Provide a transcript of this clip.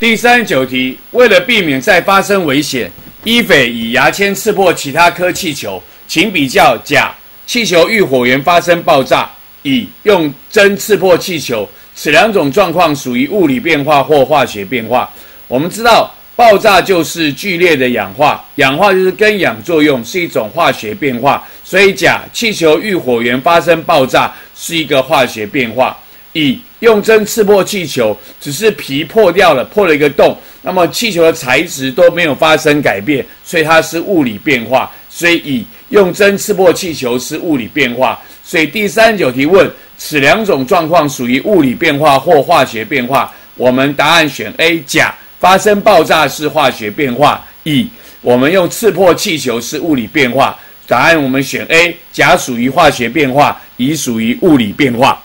第三十九题，为了避免再发生危险，一匪以牙签刺破其他颗气球，请比较甲气球遇火源发生爆炸，乙用针刺破气球，此两种状况属于物理变化或化学变化。我们知道，爆炸就是剧烈的氧化，氧化就是跟氧作用，是一种化学变化。所以甲气球遇火源发生爆炸是一个化学变化。乙用针刺破气球，只是皮破掉了，破了一个洞，那么气球的材质都没有发生改变，所以它是物理变化。所以乙用针刺破气球是物理变化。所以第三十九题问此两种状况属于物理变化或化学变化，我们答案选 A 甲发生爆炸是化学变化，乙我们用刺破气球是物理变化。答案我们选 A 甲属于化学变化，乙属于物理变化。